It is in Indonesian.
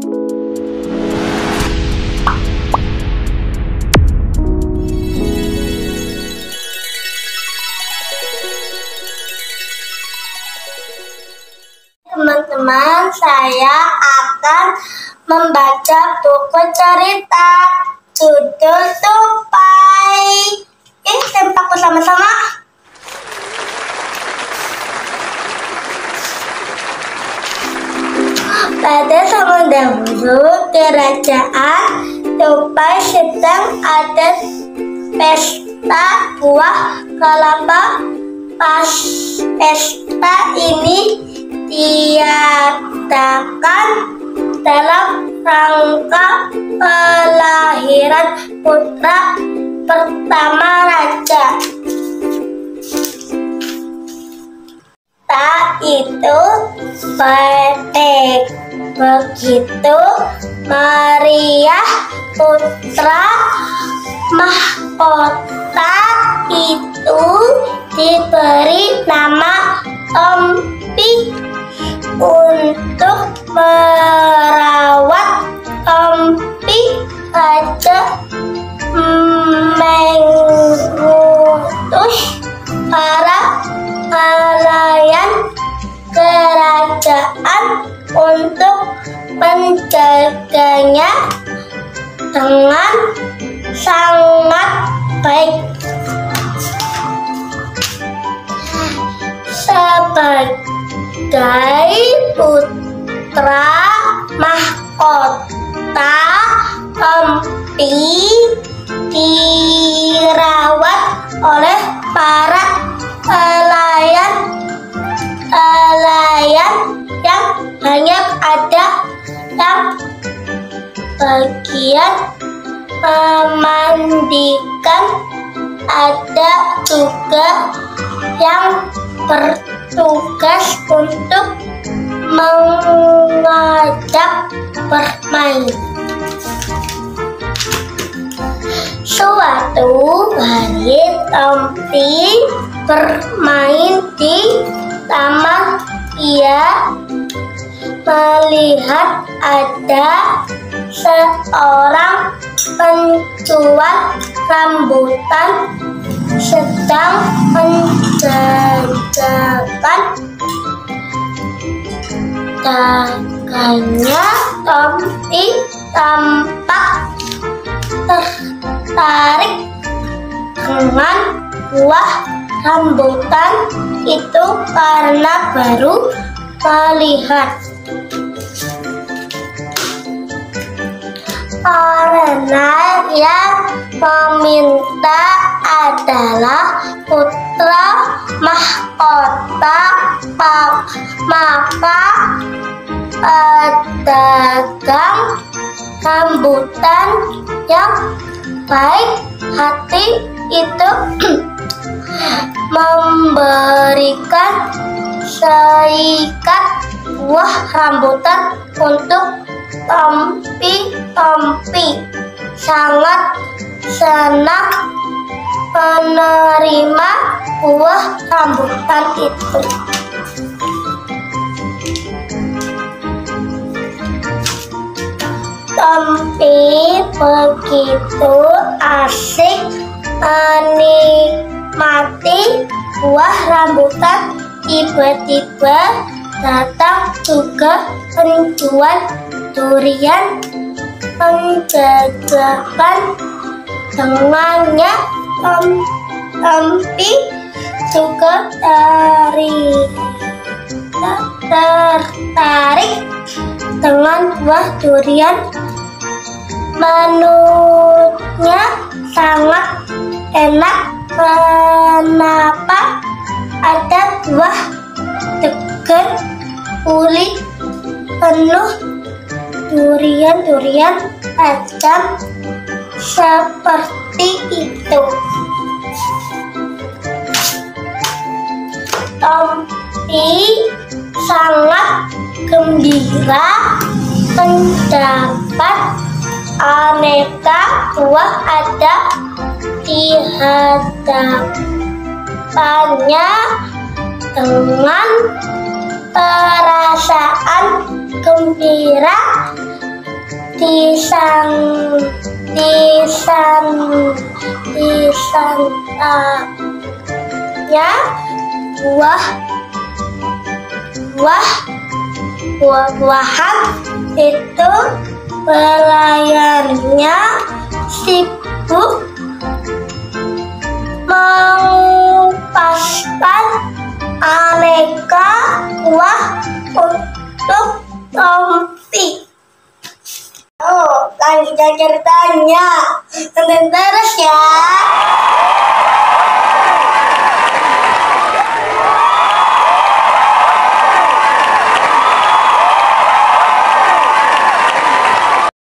Teman-teman, saya akan membaca buku cerita judul Tupai. Ini tempat bersama-sama. Pada zaman dahulu, kerajaan Tupai sedang ada pesta buah kelapa. Pas pesta ini diadakan dalam rangka kelahiran putra pertama raja. Itu petik begitu Maria putra mahkota itu diberi nama Tompi untuk merawat kerajaan untuk menjaganya dengan sangat baik. Sebagai putra mahkota Empi dirawat oleh para yang bagian memandikan ada juga yang bertugas untuk mengajak bermain. Suatu hari Tompi bermain di taman ia melihat ada seorang penjual rambutan sedang menjajakan dagangnya Tompi tampak tertarik dengan buah rambutan itu karena baru melihat karena yang meminta adalah putra mahkota maka pedagang rambutan yang baik hati itu memberikan seikat buah rambutan untuk Tompi-Tompi sangat senang menerima buah rambutan itu. Tompi begitu asik menikmati buah rambutan tiba-tiba datang juga penjual durian menjajakan dengannya. Tom Tompi juga dari tertarik dengan buah durian. Menunya sangat enak. Kenapa buah degan kulit penuh durian-durian tajam seperti itu. Tompi sangat gembira mendapat aneka buah ada di hadapannya dengan perasaan gembira disang disang disantapnya. Buah buah buah-buahan itu pelayannya sibuk mengupaskan kuah untuk Tompi. Oh, lanjut ceritanya. Tonton terus ya.